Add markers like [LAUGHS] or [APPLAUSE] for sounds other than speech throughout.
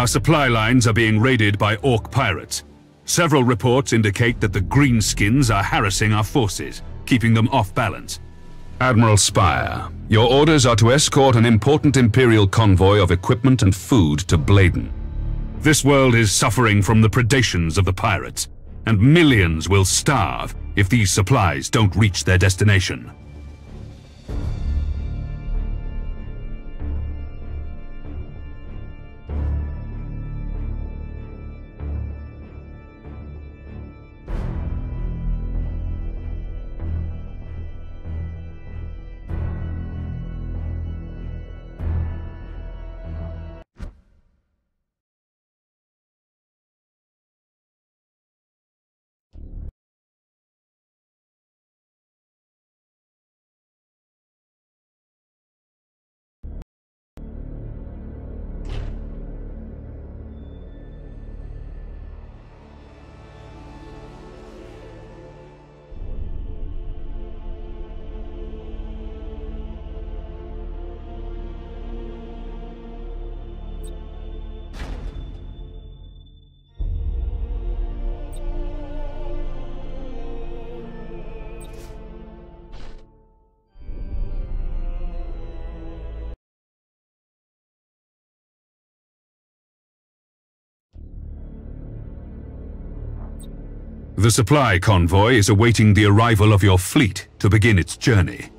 Our supply lines are being raided by Ork pirates. Several reports indicate that the Greenskins are harassing our forces, keeping them off balance. Admiral Spire, your orders are to escort an important Imperial convoy of equipment and food to Bladen. This world is suffering from the predations of the pirates, and millions will starve if these supplies don't reach their destination. The supply convoy is awaiting the arrival of your fleet to begin its journey.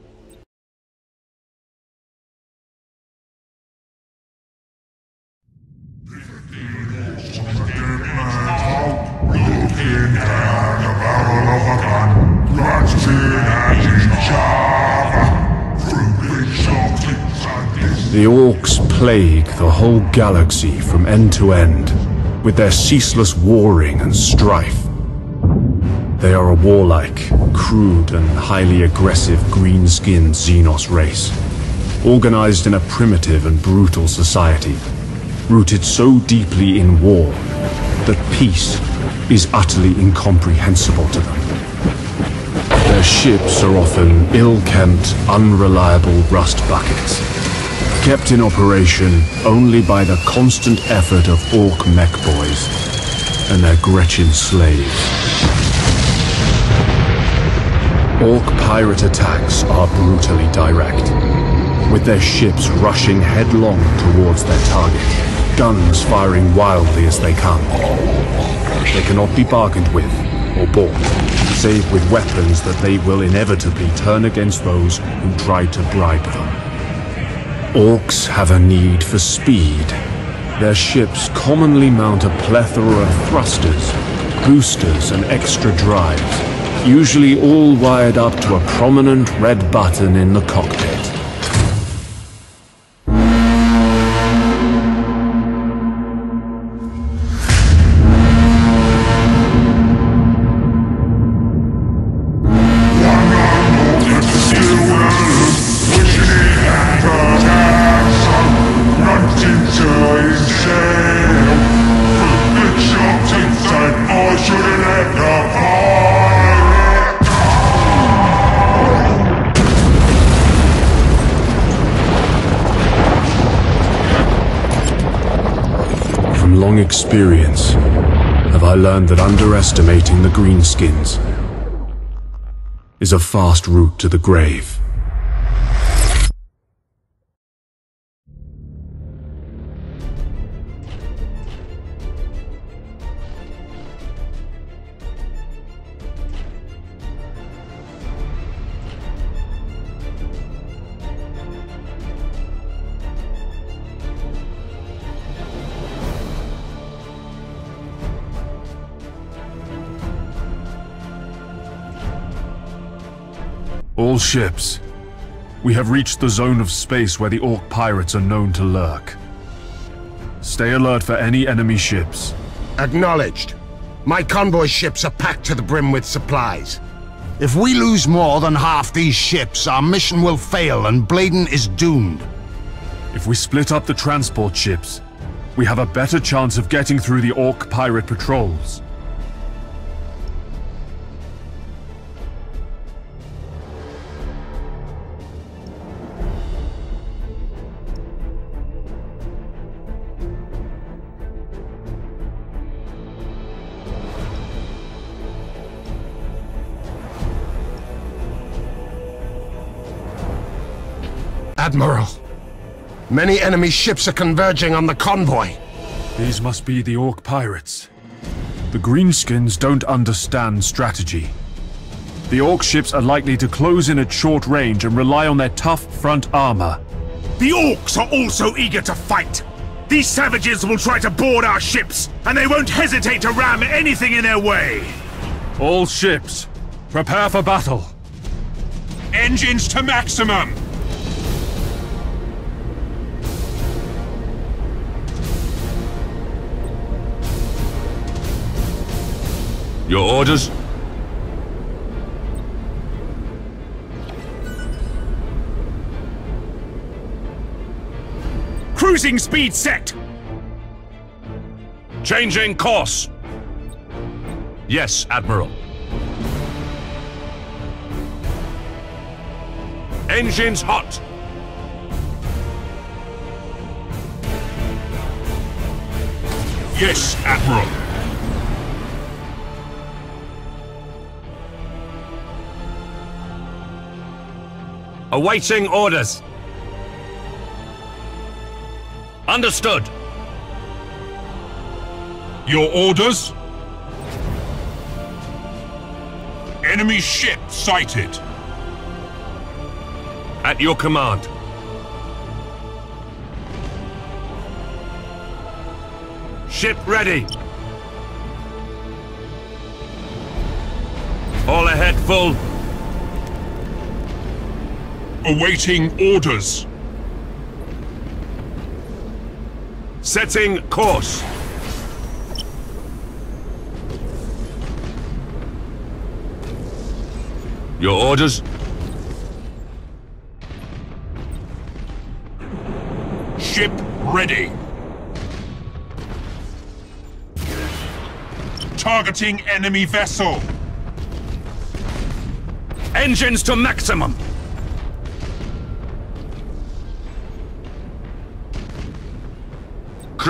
The Orks plague the whole galaxy from end to end, with their ceaseless warring and strife. They are a warlike, crude and highly aggressive green-skinned Xenos race, organized in a primitive and brutal society, rooted so deeply in war that peace is utterly incomprehensible to them. Their ships are often ill-kempt, unreliable rust buckets, kept in operation only by the constant effort of Ork mech boys and their Gretchin slaves. Ork pirate attacks are brutally direct, with their ships rushing headlong towards their target, guns firing wildly as they come. They cannot be bargained with or bought, save with weapons that they will inevitably turn against those who try to bribe them. Orks have a need for speed. Their ships commonly mount a plethora of thrusters, boosters, and extra drives usually all wired up to a prominent red button in the cockpit. Experience have I learned that underestimating the greenskins is a fast route to the grave. Ships. We have reached the zone of space where the Ork pirates are known to lurk. Stay alert for any enemy ships. Acknowledged. My convoy ships are packed to the brim with supplies. If we lose more than half these ships, our mission will fail and Bladen is doomed. If we split up the transport ships, we have a better chance of getting through the Ork pirate patrols. Many enemy ships are converging on the convoy. These must be the Ork pirates. The Greenskins don't understand strategy. The Ork ships are likely to close in at short range and rely on their tough front armor. The Orks are also eager to fight. These savages will try to board our ships, and they won't hesitate to ram anything in their way. All ships, prepare for battle. Engines to maximum! Your orders? Cruising speed set! Changing course. Yes, Admiral. Engines hot. Yes, Admiral. Awaiting orders. Understood. Your orders? Enemy ship sighted. At your command. Ship ready. All ahead full. Awaiting orders. Setting course. Your orders? Ship ready. Targeting enemy vessel. Engines to maximum!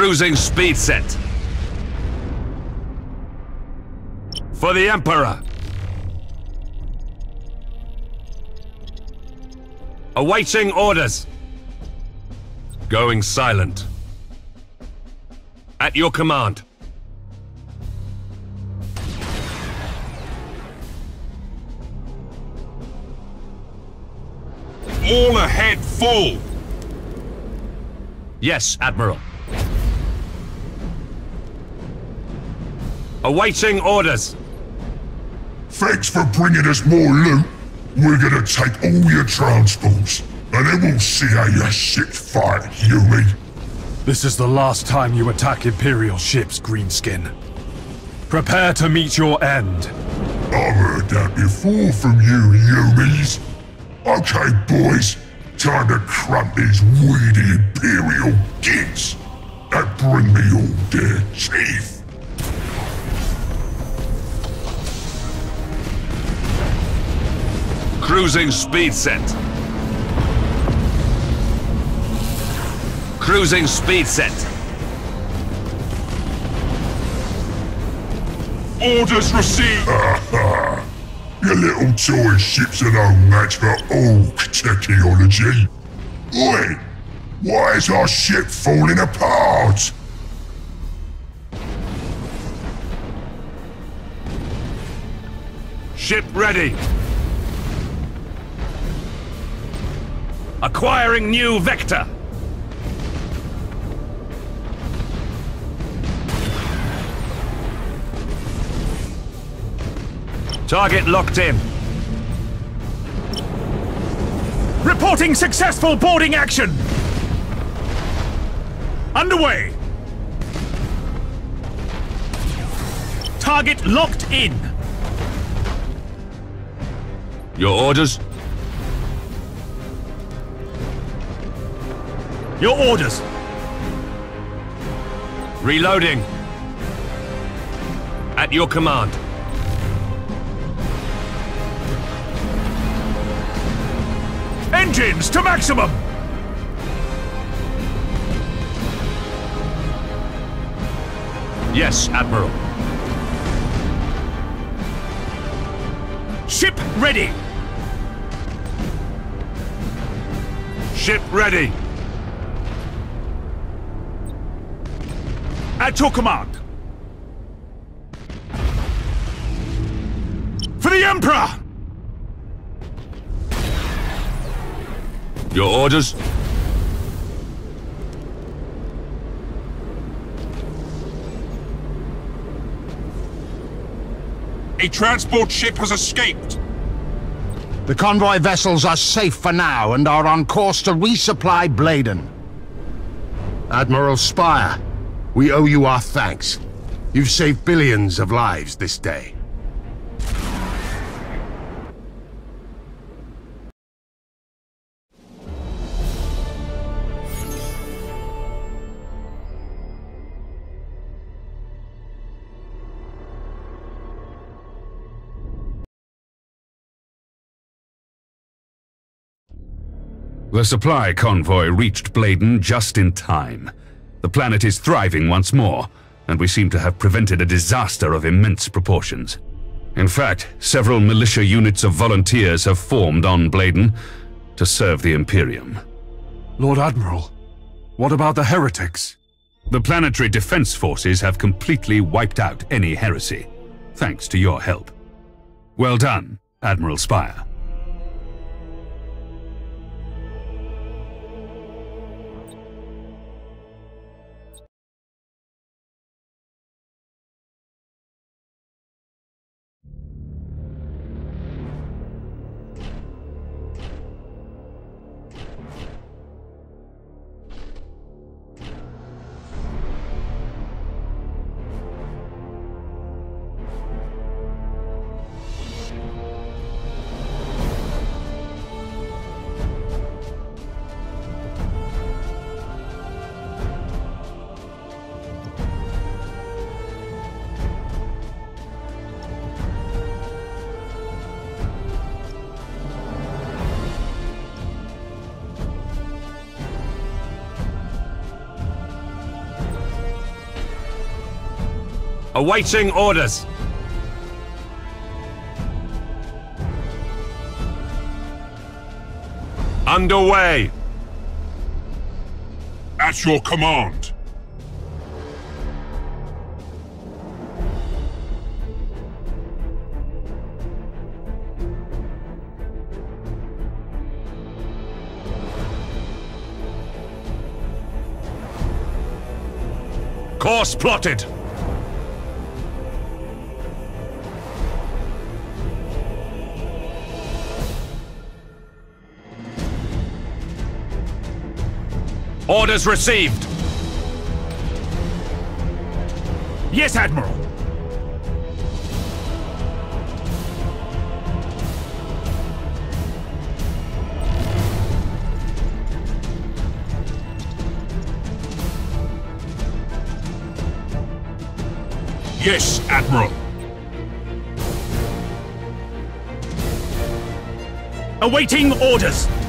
Cruising speed set. For the Emperor. Awaiting orders. Going silent. At your command. All ahead full. Yes, Admiral. Awaiting orders. Thanks for bringing us more loot. We're gonna take all your transports, and then we'll see how your ships fight, humie. This is the last time you attack Imperial ships, Greenskin. Prepare to meet your end. I've heard that before from you, humies. Okay, boys, time to crump these weedy Imperial gits and bring me all their teeth. Cruising speed set. Cruising speed set. Orders received. [LAUGHS] Your little toy ships are no match for Ork technology. Oi! Why is our ship falling apart? Ship ready. Acquiring new vector. Target locked in. Reporting successful boarding action. Underway. Target locked in. Your orders? Your orders. Reloading. At your command. Engines to maximum. Yes, Admiral. Ship ready. Ship ready. At your command. For the Emperor! Your orders? A transport ship has escaped. The convoy vessels are safe for now and are on course to resupply Bladen. Admiral Spire, we owe you our thanks. You've saved billions of lives this day. The supply convoy reached Bladen just in time. The planet is thriving once more, and we seem to have prevented a disaster of immense proportions. In fact, several militia units of volunteers have formed on Bladen to serve the Imperium. Lord Admiral, what about the heretics? The planetary defense forces have completely wiped out any heresy, thanks to your help. Well done, Admiral Spire. Awaiting orders. Underway. At your command. Course plotted. Orders received. Yes, Admiral. Yes, Admiral. Awaiting orders.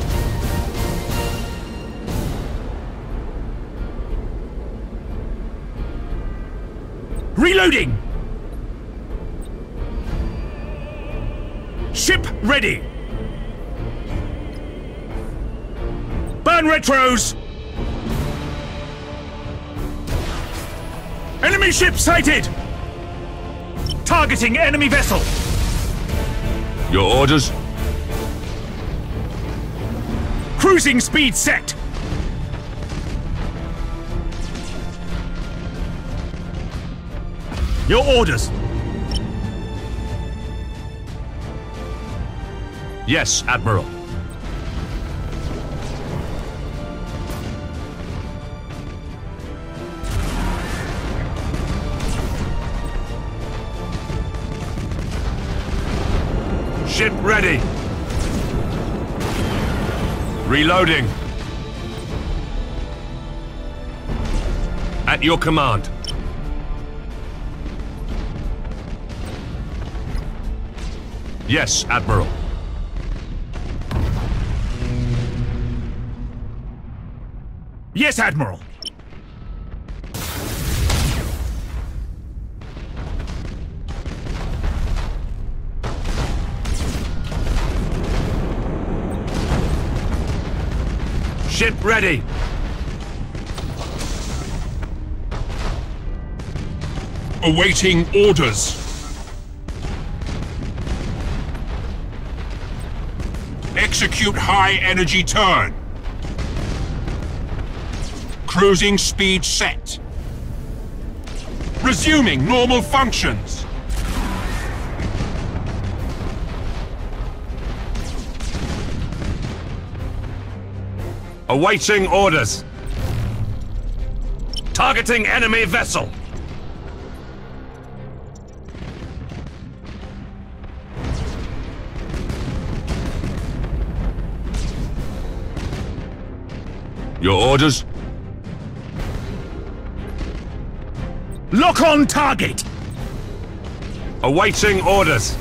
Reloading! Ship ready! Burn retros! Enemy ship sighted! Targeting enemy vessel! Your orders? Cruising speed set! Your orders! Yes, Admiral. Ship ready! Reloading. At your command. Yes, Admiral. Yes, Admiral! Ship ready. Awaiting orders. Execute high energy turn. Cruising speed set. Resuming normal functions. Awaiting orders. Targeting enemy vessel. Your orders? Lock on target! Awaiting orders.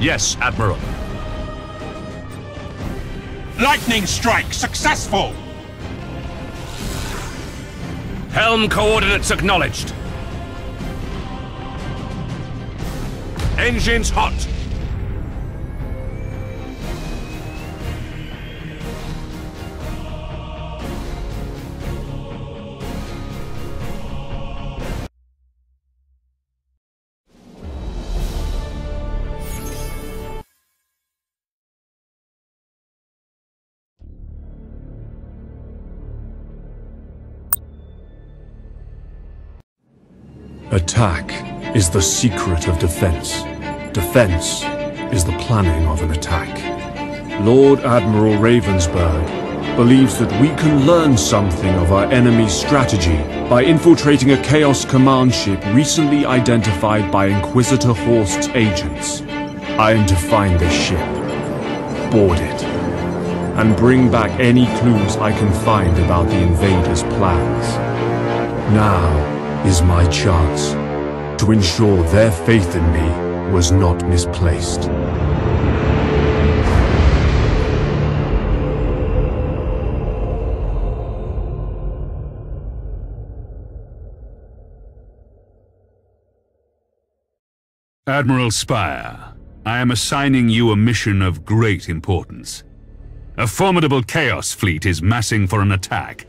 Yes, Admiral. Lightning strike successful. Helm coordinates acknowledged. Engines hot. Attack is the secret of defense. Defense is the planning of an attack. Lord Admiral Ravensburg believes that we can learn something of our enemy's strategy by infiltrating a Chaos Command ship recently identified by Inquisitor Horst's agents. I am to find this ship, board it, and bring back any clues I can find about the invaders' plans. Now is my chance to ensure their faith in me was not misplaced. Admiral Spire, I am assigning you a mission of great importance. A formidable Chaos fleet is massing for an attack.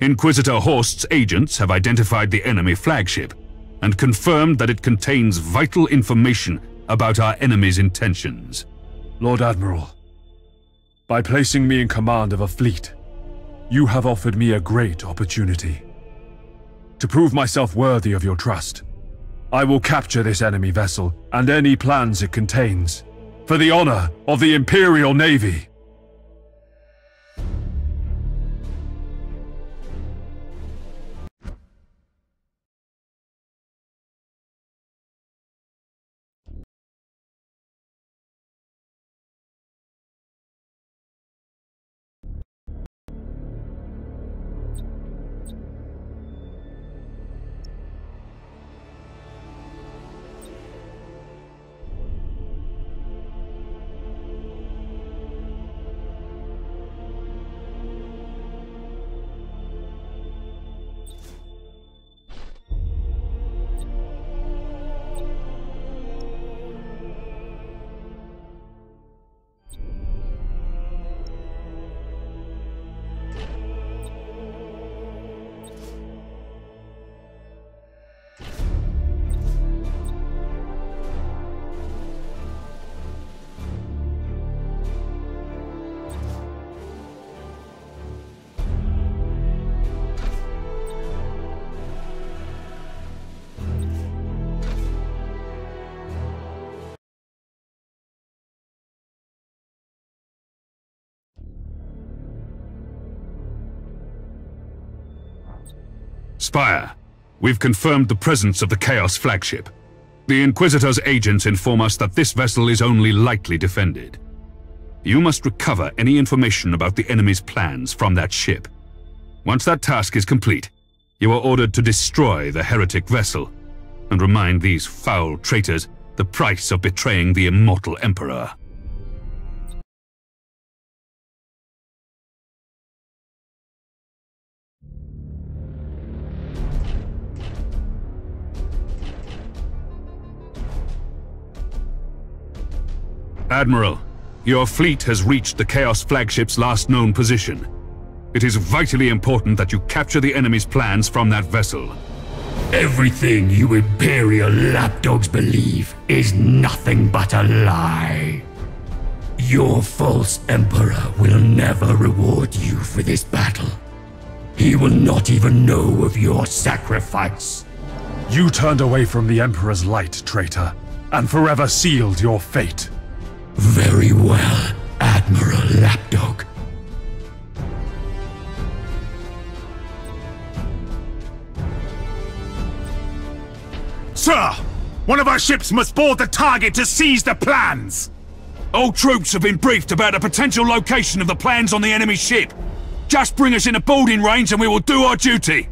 Inquisitor Horst's agents have identified the enemy flagship and confirmed that it contains vital information about our enemy's intentions. Lord Admiral, by placing me in command of a fleet, you have offered me a great opportunity. To prove myself worthy of your trust, I will capture this enemy vessel and any plans it contains, for the honor of the Imperial Navy. Spire, we've confirmed the presence of the Chaos flagship. The Inquisitor's agents inform us that this vessel is only lightly defended. You must recover any information about the enemy's plans from that ship. Once that task is complete, you are ordered to destroy the heretic vessel and remind these foul traitors the price of betraying the immortal Emperor. Admiral, your fleet has reached the Chaos flagship's last known position. It is vitally important that you capture the enemy's plans from that vessel. Everything you Imperial lapdogs believe is nothing but a lie. Your false Emperor will never reward you for this battle. He will not even know of your sacrifice. You turned away from the Emperor's light, traitor, and forever sealed your fate. Very well, Admiral Lapdog. Sir! One of our ships must board the target to seize the plans! All troops have been briefed about the potential location of the plans on the enemy ship. Just bring us in a boarding range and we will do our duty.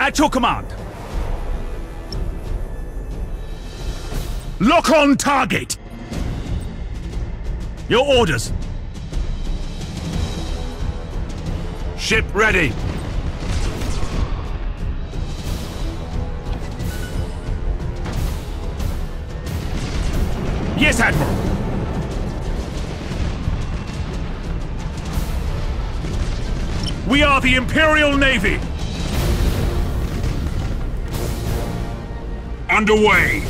At your command. Lock on target! Your orders. Ship ready. Yes, Admiral. We are the Imperial Navy. Underway.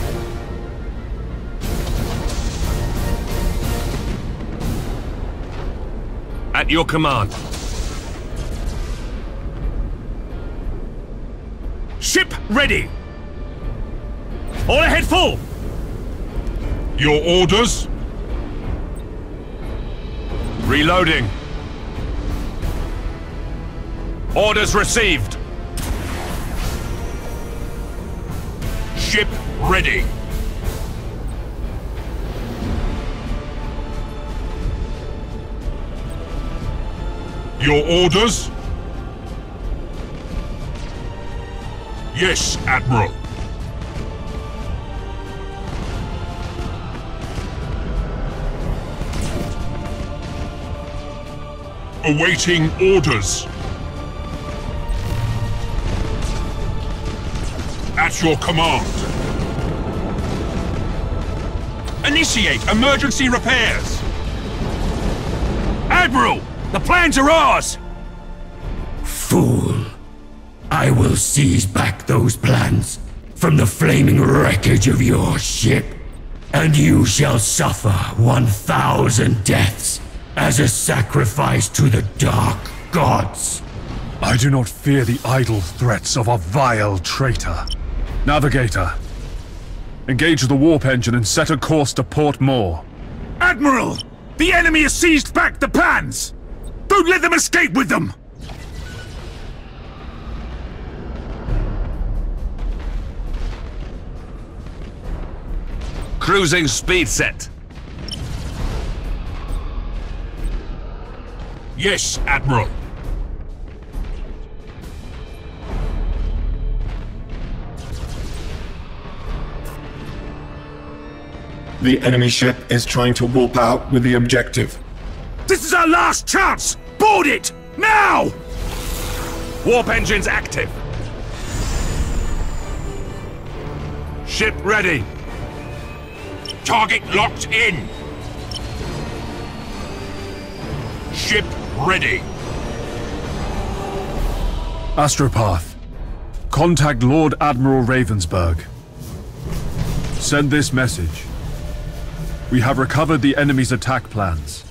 At your command. Ship ready. All ahead full. Your orders? Reloading. Orders received. Ship ready. Your orders? Yes, Admiral. Awaiting orders. At your command. Initiate emergency repairs. Admiral, the plans are ours. Fool. I will seize back those plans from the flaming wreckage of your ship, and you shall suffer 1,000 deaths as a sacrifice to the Dark Gods. I do not fear the idle threats of a vile traitor. Navigator, engage the warp engine and set a course to Port Maw. Admiral! The enemy has seized back the plans! Don't let them escape with them! Cruising speed set. Yes, Admiral. The enemy ship is trying to warp out with the objective. This is our last chance! Board it! Now! Warp engines active. Ship ready. Target locked in. Ship ready. Astropath, contact Lord Admiral Ravensburg. Send this message. We have recovered the enemy's attack plans.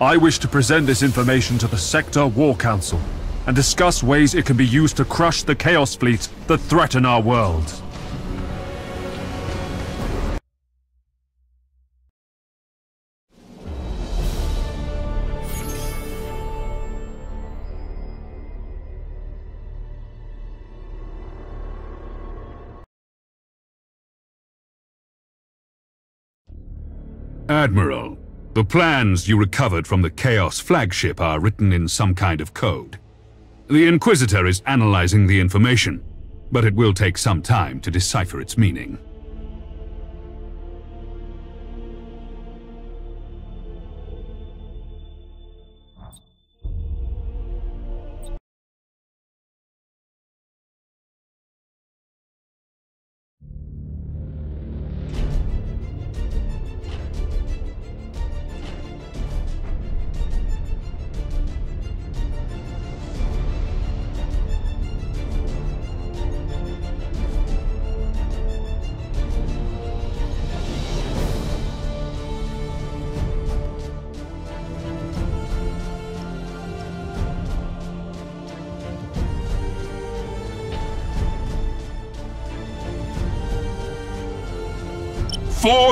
I wish to present this information to the Sector War Council and discuss ways it can be used to crush the Chaos Fleet that threaten our world. Admiral, the plans you recovered from the Chaos flagship are written in some kind of code. The Inquisitor is analyzing the information, but it will take some time to decipher its meaning.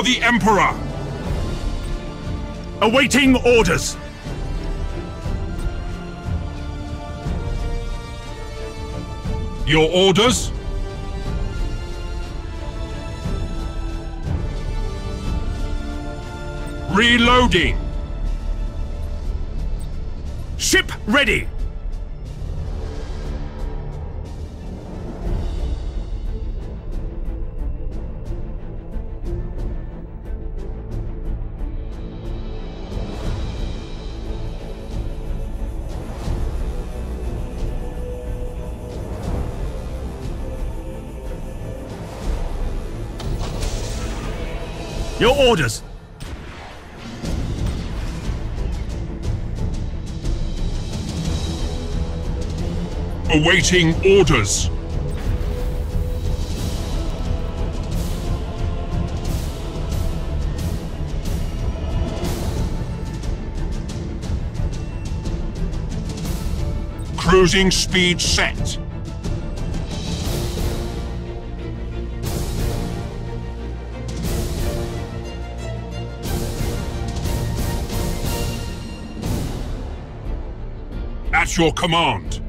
For the Emperor! Awaiting orders! Your orders? Reloading! Ship ready! Orders! Awaiting orders. Cruising speed set. At your command.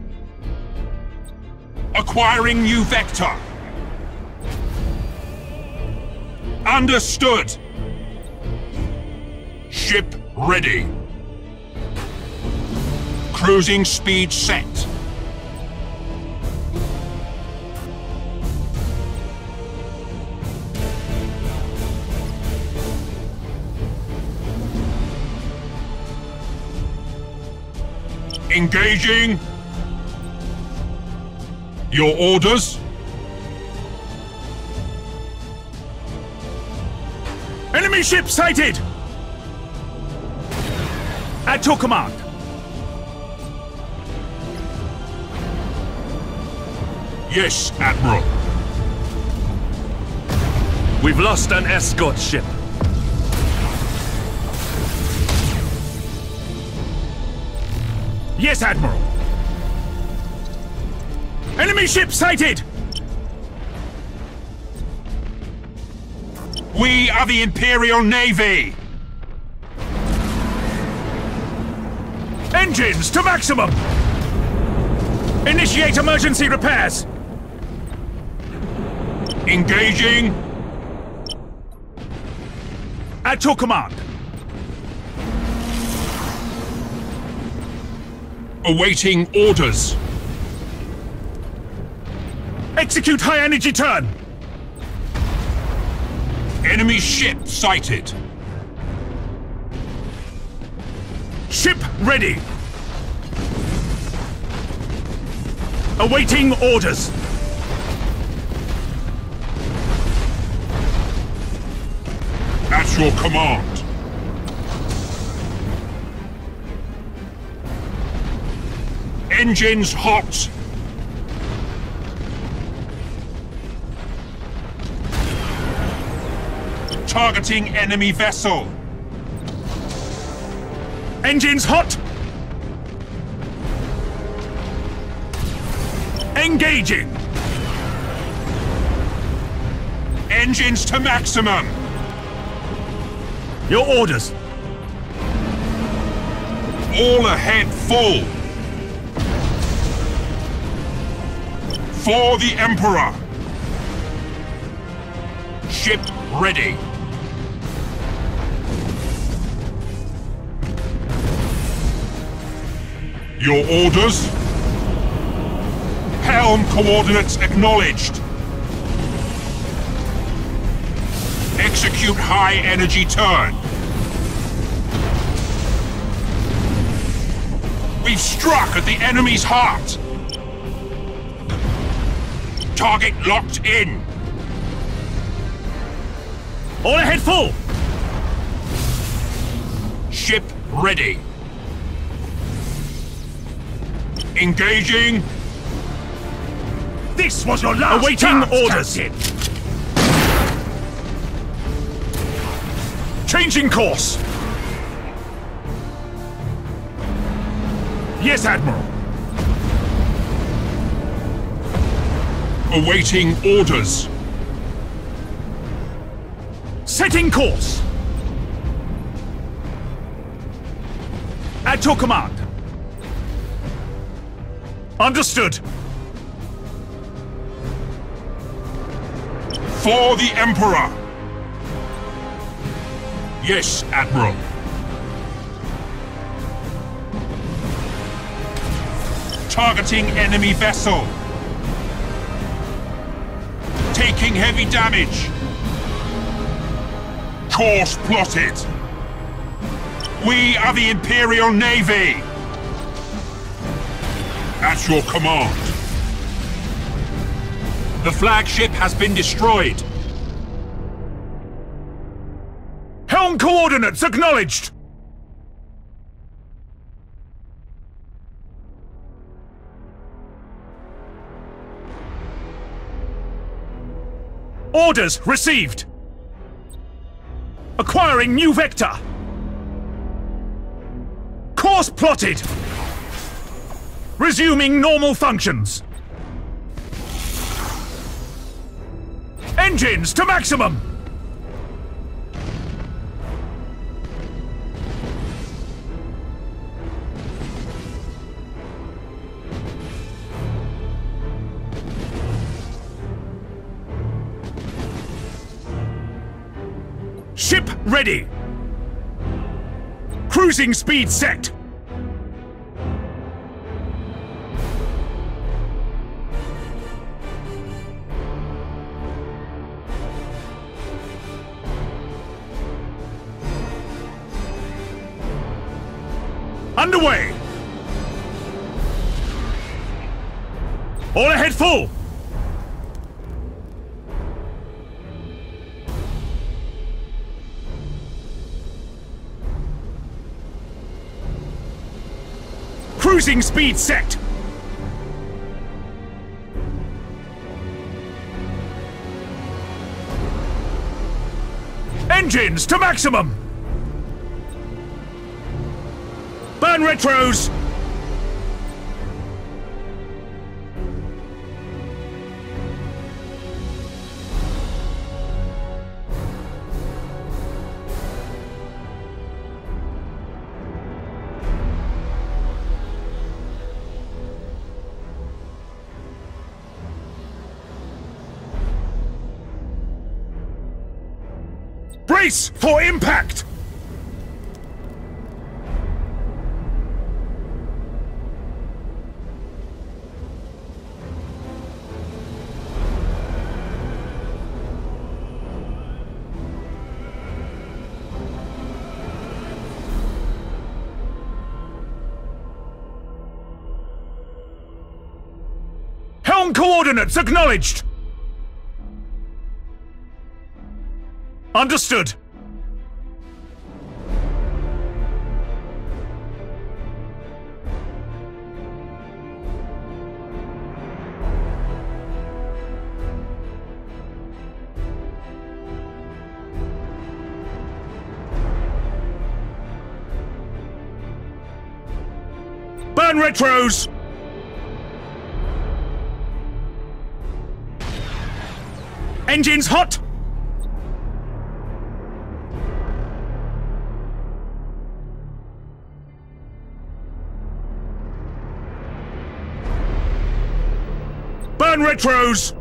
Acquiring new vector. Understood. Ship ready. Cruising speed set. Engaging. Your orders? Enemy ship sighted! At your command! Yes, Admiral. We've lost an escort ship. Yes, Admiral! Enemy ship sighted! We are the Imperial Navy! Engines to maximum! Initiate emergency repairs! Engaging. At your command! Awaiting orders. Execute high energy turn! Enemy ship sighted. Ship ready! Awaiting orders! At your command. Engines hot. Targeting enemy vessel. Engines hot! Engaging! Engines to maximum. Your orders! All ahead full. For the Emperor. Ship ready. Your orders? Helm coordinates acknowledged. Execute high energy turn. We've struck at the enemy's heart. Target locked in. All ahead full! Ship ready. Engaging. This was your last Awaiting orders! Changing course! Yes, Admiral. Awaiting orders. Setting course! At your command. Understood. For the Emperor! Yes, Admiral. Targeting enemy vessel. Taking heavy damage. Course plotted. We are the Imperial Navy. At your command. The flagship has been destroyed. Helm coordinates acknowledged! Orders received! Acquiring new vector! Course plotted! Resuming normal functions! Engines to maximum! Ready! Cruising speed set! Underway! All ahead full! Cruising speed set! Engines to maximum! Burn retros! Brace for impact! Helm coordinates acknowledged! Understood! Burn retros! Engines hot! Retros!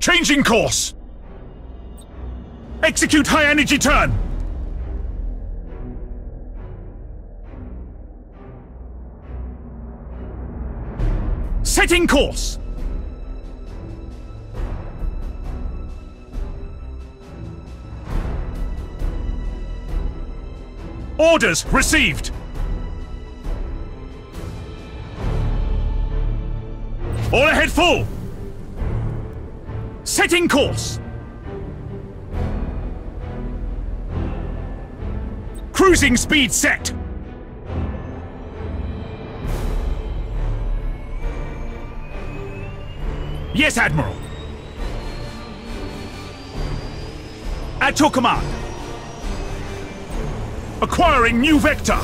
Changing course! Execute high energy turn! Setting course! Orders received! All ahead full! Setting course! Cruising speed set! Yes, Admiral. At your command. Acquiring new vector.